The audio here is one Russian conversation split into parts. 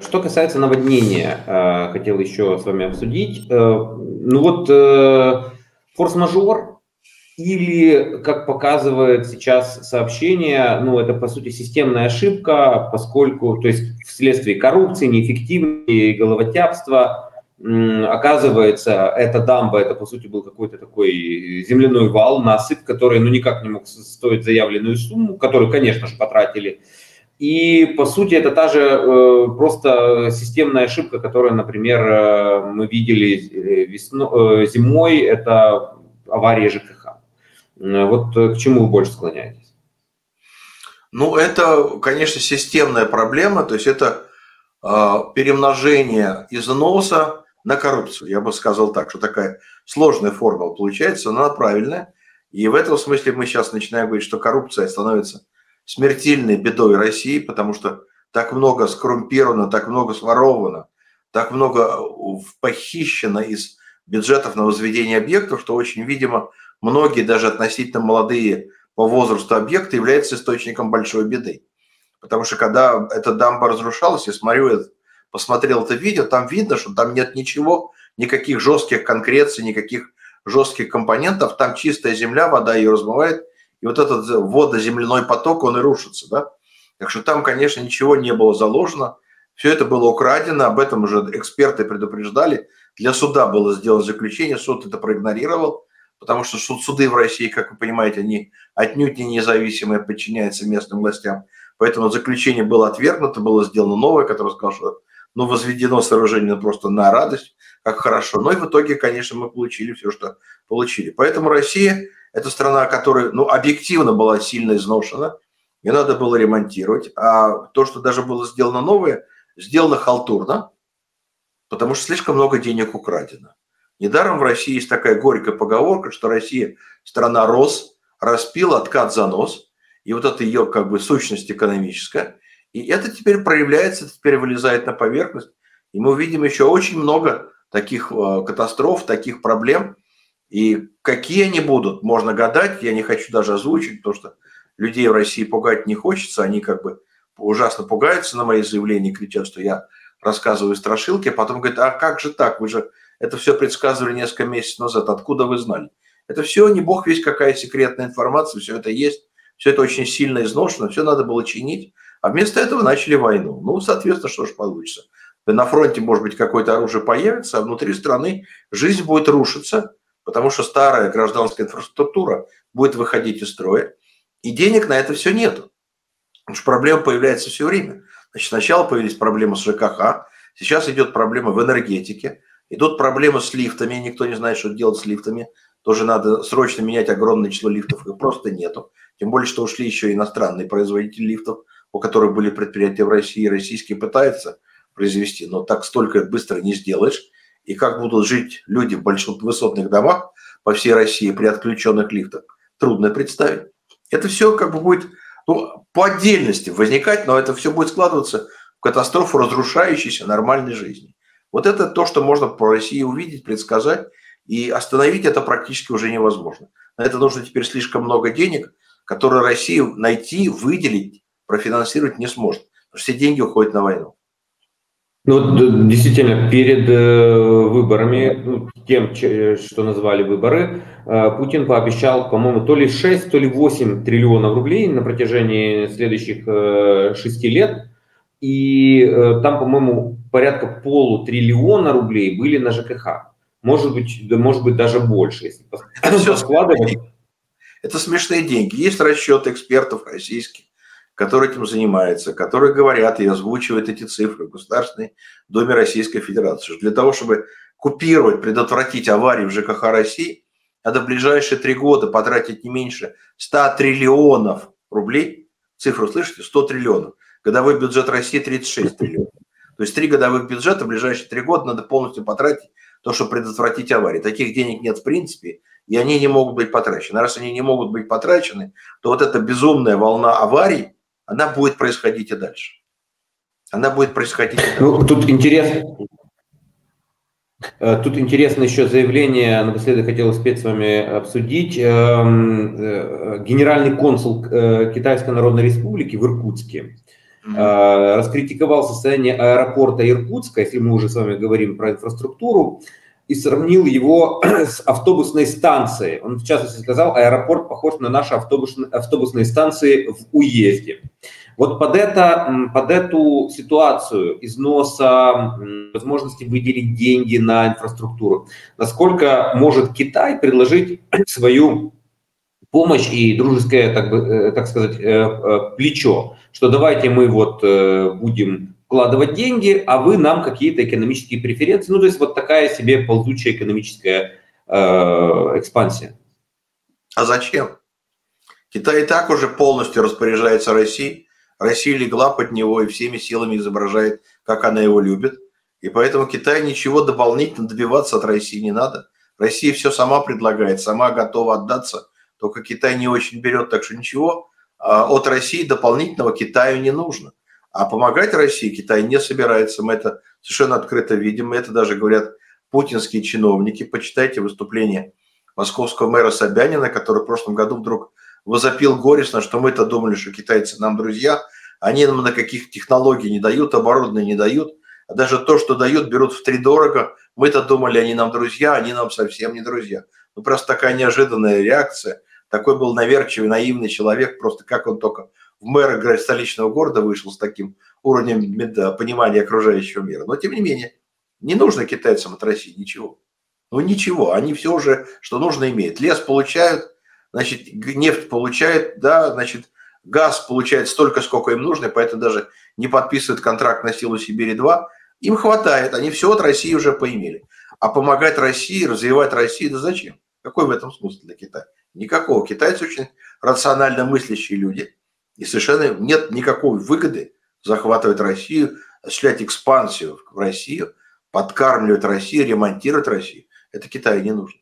Что касается наводнения, э, хотел еще с вами обсудить. Э, ну вот э, форс-мажор или, как показывает сейчас сообщение, ну это по сути системная ошибка, поскольку, то есть вследствие коррупции, неэффективности, головотяпства, оказывается, эта дамба, это по сути был какой-то такой земляной вал, насыпь, который ну никак не мог стоить заявленную сумму, которую, конечно же, потратили и, по сути, это та же э, просто системная ошибка, которую, например, э, мы видели э, весно, э, зимой, это авария ЖКХ. Вот к чему вы больше склоняетесь? Ну, это, конечно, системная проблема, то есть это э, перемножение износа на коррупцию. Я бы сказал так, что такая сложная формула получается, но она правильная. И в этом смысле мы сейчас начинаем говорить, что коррупция становится смертельной бедой России, потому что так много скоррумпировано, так много своровано, так много э, похищено из бюджетов на возведение объектов, что очень, видимо, многие, даже относительно молодые по возрасту объекты, являются источником большой беды. Потому что когда эта дамба разрушалась, я смотрю, посмотрел это видео, там видно, что там нет ничего, никаких жестких конкреций, никаких жестких компонентов, там чистая земля, вода ее размывает, и вот этот водоземляной поток, он и рушится, да. Так что там, конечно, ничего не было заложено, все это было украдено, об этом уже эксперты предупреждали. Для суда было сделано заключение, суд это проигнорировал, потому что суд, суды в России, как вы понимаете, они отнюдь не независимые, подчиняются местным властям. Поэтому заключение было отвергнуто, было сделано новое, которое сказало, что ну, возведено сооружение просто на радость, как хорошо. Но и в итоге, конечно, мы получили все, что получили. Поэтому Россия это страна, которая, ну, объективно была сильно изношена, и надо было ремонтировать. А то, что даже было сделано новое, сделано халтурно, потому что слишком много денег украдено. Недаром в России есть такая горькая поговорка, что Россия – страна рос, распила, откат за нос. И вот это ее как бы сущность экономическая. И это теперь проявляется, теперь вылезает на поверхность. И мы увидим еще очень много таких э, катастроф, таких проблем – и какие они будут, можно гадать, я не хочу даже озвучить, потому что людей в России пугать не хочется, они как бы ужасно пугаются на мои заявления, кричат, что я рассказываю страшилки, а потом говорят, а как же так, вы же это все предсказывали несколько месяцев назад, откуда вы знали? Это все не бог весь какая секретная информация, все это есть, все это очень сильно изношено, все надо было чинить, а вместо этого начали войну. Ну, соответственно, что же получится? На фронте, может быть, какое-то оружие появится, а внутри страны жизнь будет рушиться, потому что старая гражданская инфраструктура будет выходить из строя, и денег на это все нету. Потому что проблема появляется все время. Значит, сначала появились проблемы с ЖКХ, сейчас идет проблема в энергетике, идут проблемы с лифтами, никто не знает, что делать с лифтами. Тоже надо срочно менять огромное число лифтов, их просто нету. Тем более, что ушли еще иностранные производители лифтов, у которых были предприятия в России, российские пытаются произвести, но так столько быстро не сделаешь и как будут жить люди в больших высотных домах по всей России при отключенных лифтах, трудно представить. Это все как бы будет ну, по отдельности возникать, но это все будет складываться в катастрофу разрушающейся нормальной жизни. Вот это то, что можно по России увидеть, предсказать, и остановить это практически уже невозможно. На это нужно теперь слишком много денег, которые Россия найти, выделить, профинансировать не сможет. Потому что все деньги уходят на войну. Ну, вот, действительно, перед э, выборами, ну, тем, что назвали выборы, э, Путин пообещал, по-моему, то ли 6, то ли 8 триллионов рублей на протяжении следующих э, 6 лет. И э, там, по-моему, порядка полутриллиона рублей были на ЖКХ. Может быть, да, может быть даже больше, если это все складывать. Это смешные деньги. Есть расчеты экспертов российских которые этим занимаются, которые говорят и озвучивают эти цифры в Государственной Думе Российской Федерации. Для того, чтобы купировать, предотвратить аварии в ЖКХ России, надо в ближайшие три года потратить не меньше 100 триллионов рублей. Цифру слышите? 100 триллионов. Годовой бюджет России 36 триллионов. То есть три годовых бюджета в ближайшие три года надо полностью потратить то, чтобы предотвратить аварии. Таких денег нет в принципе, и они не могут быть потрачены. Раз они не могут быть потрачены, то вот эта безумная волна аварий – она будет происходить и дальше. Она будет происходить. И дальше. Ну, тут интересно. Э, тут интересно еще заявление, напоследок хотел успеть с вами обсудить. Эм, э, генеральный консул э, Китайской Народной Республики в Иркутске раскритиковал состояние аэропорта Иркутска, если мы уже с вами говорим про инфраструктуру, и сравнил его с автобусной станцией. Он, в частности, сказал, аэропорт похож на наши автобусные, автобусные станции в уезде. Вот под, это, под эту ситуацию износа, возможности выделить деньги на инфраструктуру, насколько может Китай предложить свою помощь и дружеское, так, бы, э, так сказать, э, э, плечо, что давайте мы вот будем вкладывать деньги, а вы нам какие-то экономические преференции. Ну, то есть вот такая себе ползучая экономическая экспансия. А зачем? Китай и так уже полностью распоряжается Россией. Россия легла под него и всеми силами изображает, как она его любит. И поэтому Китай ничего дополнительно добиваться от России не надо. Россия все сама предлагает, сама готова отдаться только Китай не очень берет, так что ничего а, от России дополнительного Китаю не нужно. А помогать России Китай не собирается, мы это совершенно открыто видим, это даже говорят путинские чиновники. Почитайте выступление московского мэра Собянина, который в прошлом году вдруг возопил горестно, что мы-то думали, что китайцы нам друзья, они нам на каких технологий не дают, оборудование не дают, а даже то, что дают, берут в три дорого. Мы-то думали, они нам друзья, они нам совсем не друзья. Ну, просто такая неожиданная реакция такой был наверчивый, наивный человек, просто как он только в мэра столичного города вышел с таким уровнем понимания окружающего мира. Но тем не менее, не нужно китайцам от России ничего. Ну ничего, они все уже, что нужно, имеют. Лес получают, значит, нефть получают, да, значит, газ получает столько, сколько им нужно, поэтому даже не подписывают контракт на силу Сибири-2. Им хватает, они все от России уже поимели. А помогать России, развивать Россию, да зачем? Какой в этом смысл для Китая? Никакого. Китайцы очень рационально мыслящие люди. И совершенно нет никакой выгоды захватывать Россию, осуществлять экспансию в Россию, подкармливать Россию, ремонтировать Россию. Это Китаю не нужно.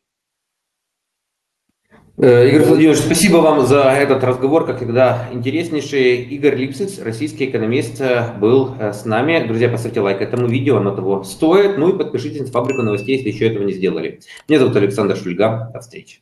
Э, Игорь Владимирович, спасибо вам за этот разговор, как всегда интереснейший. Игорь Липсиц, российский экономист, был э, с нами. Друзья, поставьте лайк этому видео, оно того стоит. Ну и подпишитесь на фабрику новостей, если еще этого не сделали. Меня зовут Александр Шульга. До встречи.